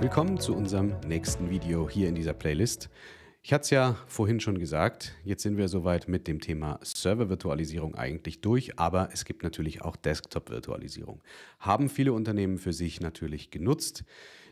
Willkommen zu unserem nächsten Video hier in dieser Playlist. Ich hatte es ja vorhin schon gesagt, jetzt sind wir soweit mit dem Thema Server-Virtualisierung eigentlich durch, aber es gibt natürlich auch Desktop-Virtualisierung. Haben viele Unternehmen für sich natürlich genutzt.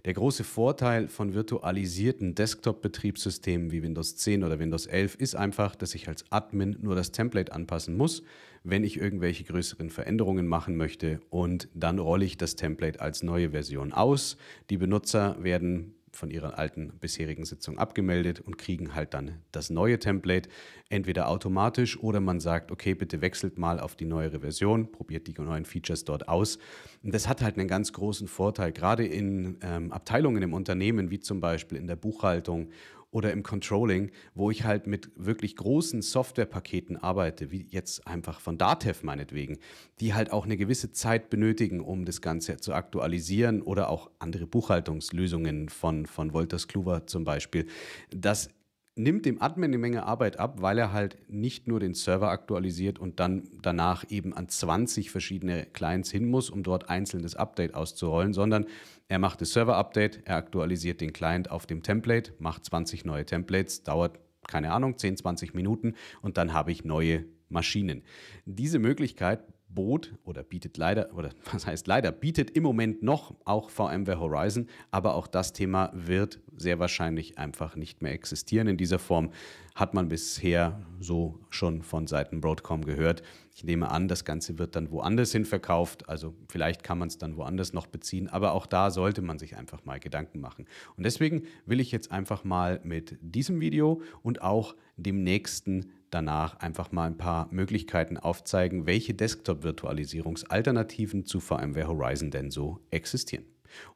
Der große Vorteil von virtualisierten Desktop-Betriebssystemen wie Windows 10 oder Windows 11 ist einfach, dass ich als Admin nur das Template anpassen muss, wenn ich irgendwelche größeren Veränderungen machen möchte und dann rolle ich das Template als neue Version aus. Die Benutzer werden von ihrer alten bisherigen Sitzung abgemeldet und kriegen halt dann das neue Template entweder automatisch oder man sagt, okay, bitte wechselt mal auf die neuere Version, probiert die neuen Features dort aus. Und das hat halt einen ganz großen Vorteil, gerade in ähm, Abteilungen im Unternehmen, wie zum Beispiel in der Buchhaltung oder im Controlling, wo ich halt mit wirklich großen Softwarepaketen arbeite, wie jetzt einfach von Datev meinetwegen, die halt auch eine gewisse Zeit benötigen, um das Ganze zu aktualisieren oder auch andere Buchhaltungslösungen von, von Wolters Kluwer zum Beispiel. Das nimmt dem Admin eine Menge Arbeit ab, weil er halt nicht nur den Server aktualisiert und dann danach eben an 20 verschiedene Clients hin muss, um dort einzelnes Update auszurollen, sondern er macht das Server-Update, er aktualisiert den Client auf dem Template, macht 20 neue Templates, dauert keine Ahnung, 10, 20 Minuten und dann habe ich neue Maschinen. Diese Möglichkeit bot oder bietet leider, oder was heißt leider, bietet im Moment noch auch VMware Horizon, aber auch das Thema wird sehr wahrscheinlich einfach nicht mehr existieren. In dieser Form hat man bisher so schon von Seiten Broadcom gehört. Ich nehme an, das Ganze wird dann woanders hin verkauft, also vielleicht kann man es dann woanders noch beziehen, aber auch da sollte man sich einfach mal Gedanken machen. Und deswegen will ich jetzt einfach mal mit diesem Video und auch dem nächsten danach einfach mal ein paar Möglichkeiten aufzeigen, welche Desktop-Virtualisierungsalternativen zu VMware Horizon denn so existieren.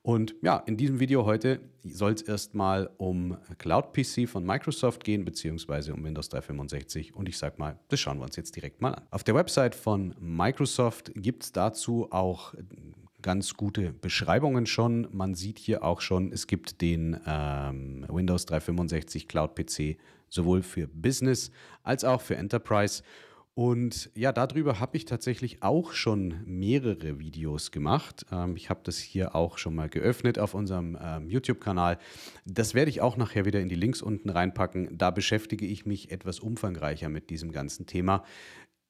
Und ja, in diesem Video heute soll es erstmal um Cloud PC von Microsoft gehen, beziehungsweise um Windows 365. Und ich sag mal, das schauen wir uns jetzt direkt mal an. Auf der Website von Microsoft gibt es dazu auch ganz gute Beschreibungen schon. Man sieht hier auch schon, es gibt den ähm, Windows 365 Cloud PC sowohl für Business als auch für Enterprise. Und ja, darüber habe ich tatsächlich auch schon mehrere Videos gemacht. Ähm, ich habe das hier auch schon mal geöffnet auf unserem ähm, YouTube-Kanal. Das werde ich auch nachher wieder in die Links unten reinpacken. Da beschäftige ich mich etwas umfangreicher mit diesem ganzen Thema.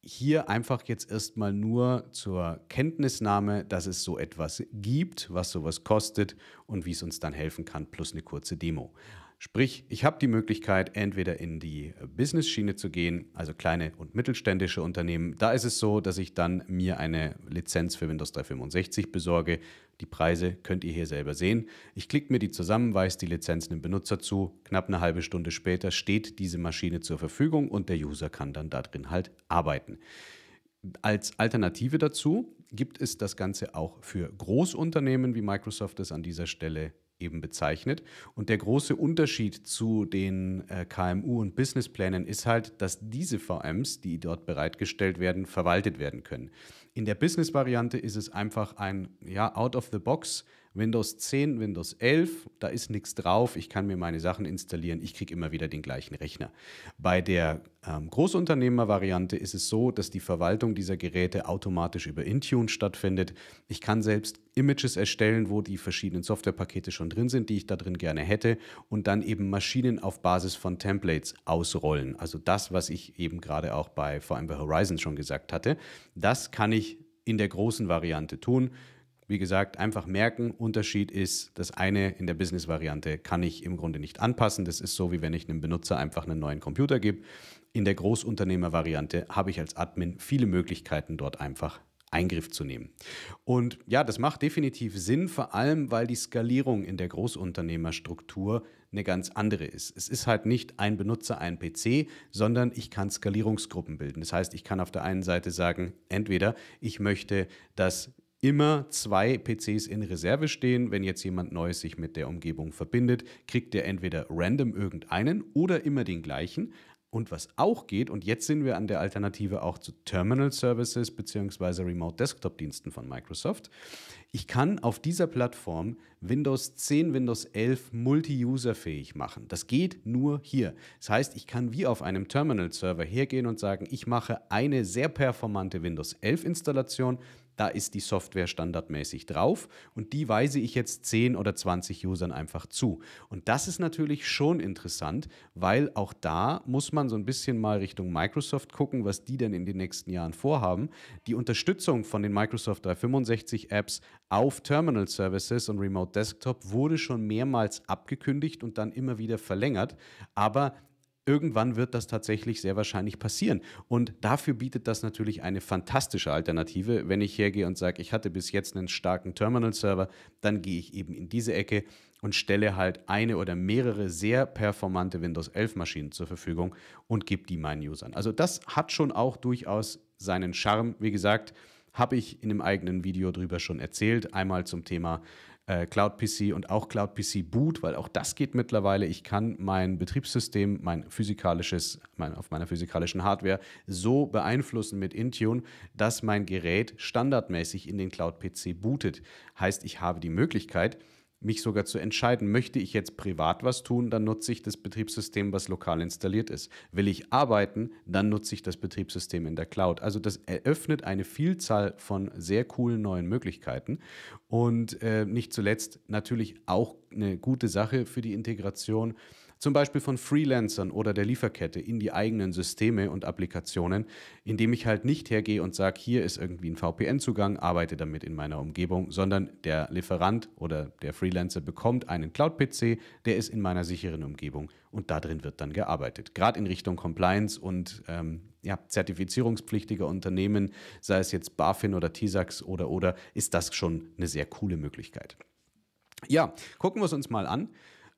Hier einfach jetzt erstmal nur zur Kenntnisnahme, dass es so etwas gibt, was sowas kostet und wie es uns dann helfen kann, plus eine kurze Demo. Sprich, ich habe die Möglichkeit, entweder in die Business-Schiene zu gehen, also kleine und mittelständische Unternehmen. Da ist es so, dass ich dann mir eine Lizenz für Windows 365 besorge. Die Preise könnt ihr hier selber sehen. Ich klicke mir die zusammen, weise die Lizenz dem Benutzer zu. Knapp eine halbe Stunde später steht diese Maschine zur Verfügung und der User kann dann da drin halt arbeiten. Als Alternative dazu gibt es das Ganze auch für Großunternehmen, wie Microsoft es an dieser Stelle eben bezeichnet. Und der große Unterschied zu den äh, KMU und Businessplänen ist halt, dass diese VMs, die dort bereitgestellt werden, verwaltet werden können. In der Business-Variante ist es einfach ein ja, out of the box Windows 10, Windows 11, da ist nichts drauf, ich kann mir meine Sachen installieren, ich kriege immer wieder den gleichen Rechner. Bei der ähm, Großunternehmer-Variante ist es so, dass die Verwaltung dieser Geräte automatisch über Intune stattfindet. Ich kann selbst Images erstellen, wo die verschiedenen Softwarepakete schon drin sind, die ich da drin gerne hätte und dann eben Maschinen auf Basis von Templates ausrollen. Also das, was ich eben gerade auch bei VMware Horizon schon gesagt hatte, das kann ich in der großen Variante tun. Wie gesagt, einfach merken, Unterschied ist, das eine in der Business-Variante kann ich im Grunde nicht anpassen. Das ist so, wie wenn ich einem Benutzer einfach einen neuen Computer gebe. In der Großunternehmer-Variante habe ich als Admin viele Möglichkeiten, dort einfach Eingriff zu nehmen. Und ja, das macht definitiv Sinn, vor allem weil die Skalierung in der Großunternehmerstruktur eine ganz andere ist. Es ist halt nicht ein Benutzer, ein PC, sondern ich kann Skalierungsgruppen bilden. Das heißt, ich kann auf der einen Seite sagen, entweder ich möchte, dass immer zwei PCs in Reserve stehen. Wenn jetzt jemand Neues sich mit der Umgebung verbindet, kriegt er entweder random irgendeinen oder immer den gleichen. Und was auch geht, und jetzt sind wir an der Alternative auch zu Terminal Services bzw. Remote Desktop Diensten von Microsoft. Ich kann auf dieser Plattform Windows 10, Windows 11 multi-user-fähig machen. Das geht nur hier. Das heißt, ich kann wie auf einem Terminal-Server hergehen und sagen, ich mache eine sehr performante Windows 11 Installation da ist die Software standardmäßig drauf und die weise ich jetzt 10 oder 20 Usern einfach zu. Und das ist natürlich schon interessant, weil auch da muss man so ein bisschen mal Richtung Microsoft gucken, was die denn in den nächsten Jahren vorhaben. Die Unterstützung von den Microsoft 365 Apps auf Terminal Services und Remote Desktop wurde schon mehrmals abgekündigt und dann immer wieder verlängert. Aber irgendwann wird das tatsächlich sehr wahrscheinlich passieren. Und dafür bietet das natürlich eine fantastische Alternative. Wenn ich hergehe und sage, ich hatte bis jetzt einen starken Terminal-Server, dann gehe ich eben in diese Ecke und stelle halt eine oder mehrere sehr performante Windows 11 Maschinen zur Verfügung und gebe die meinen Usern. Also das hat schon auch durchaus seinen Charme. Wie gesagt, habe ich in einem eigenen Video drüber schon erzählt. Einmal zum Thema äh, Cloud PC und auch Cloud PC Boot, weil auch das geht mittlerweile. Ich kann mein Betriebssystem, mein physikalisches, mein, auf meiner physikalischen Hardware so beeinflussen mit Intune, dass mein Gerät standardmäßig in den Cloud PC bootet. Heißt, ich habe die Möglichkeit, mich sogar zu entscheiden, möchte ich jetzt privat was tun, dann nutze ich das Betriebssystem, was lokal installiert ist. Will ich arbeiten, dann nutze ich das Betriebssystem in der Cloud. Also das eröffnet eine Vielzahl von sehr coolen neuen Möglichkeiten und äh, nicht zuletzt natürlich auch eine gute Sache für die Integration zum Beispiel von Freelancern oder der Lieferkette in die eigenen Systeme und Applikationen, indem ich halt nicht hergehe und sage, hier ist irgendwie ein VPN-Zugang, arbeite damit in meiner Umgebung, sondern der Lieferant oder der Freelancer bekommt einen Cloud-PC, der ist in meiner sicheren Umgebung und da drin wird dann gearbeitet. Gerade in Richtung Compliance und ähm, ja, zertifizierungspflichtiger Unternehmen, sei es jetzt BaFin oder TISAX oder oder, ist das schon eine sehr coole Möglichkeit. Ja, gucken wir es uns mal an.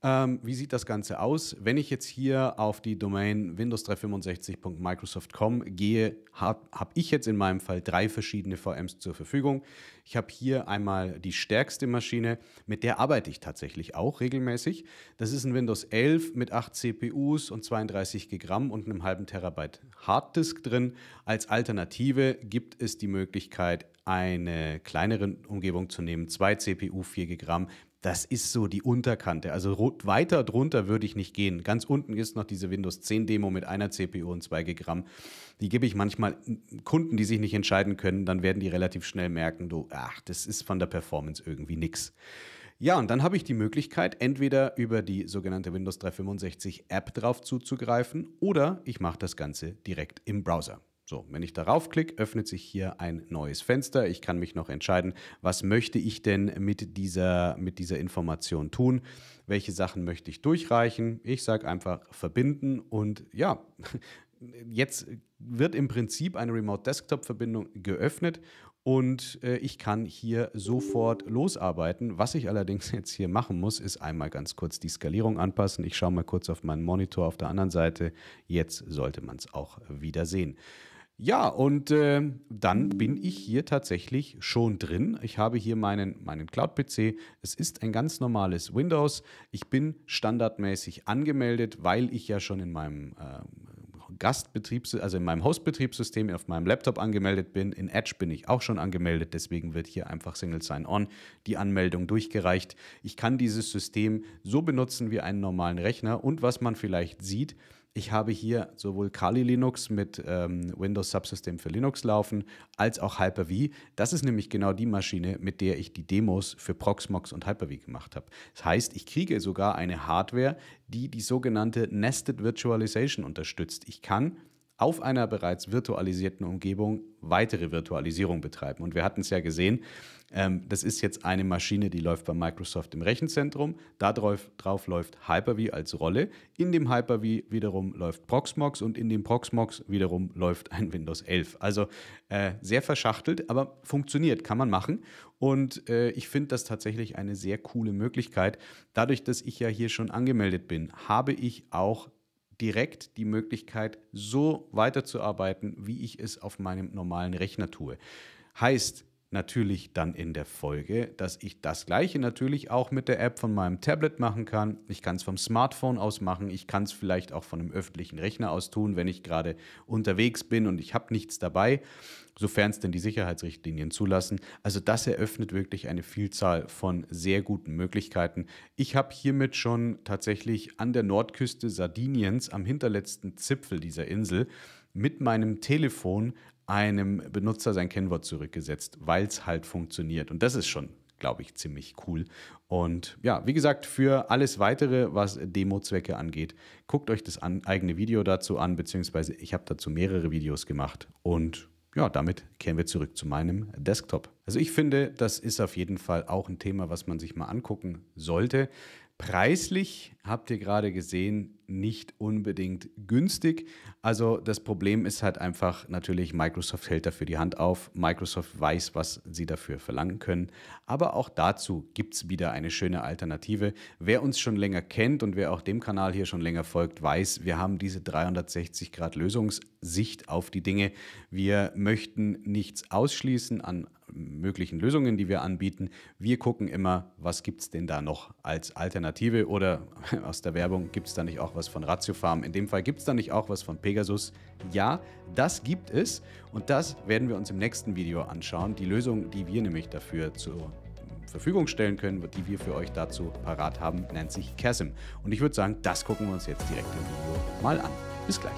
Ähm, wie sieht das Ganze aus? Wenn ich jetzt hier auf die Domain windows365.microsoft.com gehe, habe hab ich jetzt in meinem Fall drei verschiedene VMs zur Verfügung. Ich habe hier einmal die stärkste Maschine, mit der arbeite ich tatsächlich auch regelmäßig. Das ist ein Windows 11 mit 8 CPUs und 32 GB und einem halben Terabyte Harddisk drin. Als Alternative gibt es die Möglichkeit, eine kleinere Umgebung zu nehmen, zwei CPU, 4 GB das ist so die Unterkante. Also weiter drunter würde ich nicht gehen. Ganz unten ist noch diese Windows 10 Demo mit einer CPU und 2 Gramm. Die gebe ich manchmal Kunden, die sich nicht entscheiden können, dann werden die relativ schnell merken, du, ach, das ist von der Performance irgendwie nichts. Ja, und dann habe ich die Möglichkeit, entweder über die sogenannte Windows 365 App drauf zuzugreifen oder ich mache das Ganze direkt im Browser. So, wenn ich darauf klicke, öffnet sich hier ein neues Fenster. Ich kann mich noch entscheiden, was möchte ich denn mit dieser, mit dieser Information tun? Welche Sachen möchte ich durchreichen? Ich sage einfach verbinden und ja, jetzt wird im Prinzip eine Remote Desktop Verbindung geöffnet und äh, ich kann hier sofort losarbeiten. Was ich allerdings jetzt hier machen muss, ist einmal ganz kurz die Skalierung anpassen. Ich schaue mal kurz auf meinen Monitor auf der anderen Seite. Jetzt sollte man es auch wieder sehen. Ja, und äh, dann bin ich hier tatsächlich schon drin. Ich habe hier meinen, meinen Cloud-PC. Es ist ein ganz normales Windows. Ich bin standardmäßig angemeldet, weil ich ja schon in meinem äh, Gastbetriebs, also in meinem Host-Betriebssystem auf meinem Laptop angemeldet bin. In Edge bin ich auch schon angemeldet, deswegen wird hier einfach Single Sign-On die Anmeldung durchgereicht. Ich kann dieses System so benutzen wie einen normalen Rechner und was man vielleicht sieht, ich habe hier sowohl Kali Linux mit ähm, Windows Subsystem für Linux laufen, als auch Hyper-V. Das ist nämlich genau die Maschine, mit der ich die Demos für Proxmox und Hyper-V gemacht habe. Das heißt, ich kriege sogar eine Hardware, die die sogenannte Nested Virtualization unterstützt. Ich kann auf einer bereits virtualisierten Umgebung weitere Virtualisierung betreiben. Und wir hatten es ja gesehen, ähm, das ist jetzt eine Maschine, die läuft bei Microsoft im Rechenzentrum. Da drauf, drauf läuft Hyper-V als Rolle. In dem Hyper-V wiederum läuft Proxmox und in dem Proxmox wiederum läuft ein Windows 11. Also äh, sehr verschachtelt, aber funktioniert, kann man machen. Und äh, ich finde das tatsächlich eine sehr coole Möglichkeit. Dadurch, dass ich ja hier schon angemeldet bin, habe ich auch direkt die Möglichkeit, so weiterzuarbeiten, wie ich es auf meinem normalen Rechner tue. Heißt, natürlich dann in der Folge, dass ich das gleiche natürlich auch mit der App von meinem Tablet machen kann. Ich kann es vom Smartphone aus machen. Ich kann es vielleicht auch von einem öffentlichen Rechner aus tun, wenn ich gerade unterwegs bin und ich habe nichts dabei, sofern es denn die Sicherheitsrichtlinien zulassen. Also das eröffnet wirklich eine Vielzahl von sehr guten Möglichkeiten. Ich habe hiermit schon tatsächlich an der Nordküste Sardiniens am hinterletzten Zipfel dieser Insel mit meinem Telefon einem Benutzer sein Kennwort zurückgesetzt, weil es halt funktioniert. Und das ist schon glaube ich, ziemlich cool. Und ja, wie gesagt, für alles weitere, was Demo-Zwecke angeht, guckt euch das an, eigene Video dazu an, beziehungsweise ich habe dazu mehrere Videos gemacht und ja, damit kehren wir zurück zu meinem Desktop. Also ich finde, das ist auf jeden Fall auch ein Thema, was man sich mal angucken sollte. Preislich habt ihr gerade gesehen, nicht unbedingt günstig. Also das Problem ist halt einfach natürlich, Microsoft hält dafür die Hand auf. Microsoft weiß, was sie dafür verlangen können. Aber auch dazu gibt es wieder eine schöne Alternative. Wer uns schon länger kennt und wer auch dem Kanal hier schon länger folgt, weiß, wir haben diese 360 Grad Lösungssicht auf die Dinge. Wir möchten nichts ausschließen an möglichen Lösungen, die wir anbieten. Wir gucken immer, was gibt es denn da noch als Alternative oder aus der Werbung gibt es da nicht auch was von Ratiofarm. In dem Fall gibt es da nicht auch was von Pegasus. Ja, das gibt es und das werden wir uns im nächsten Video anschauen. Die Lösung, die wir nämlich dafür zur Verfügung stellen können, die wir für euch dazu parat haben, nennt sich Chasm. Und ich würde sagen, das gucken wir uns jetzt direkt im Video mal an. Bis gleich.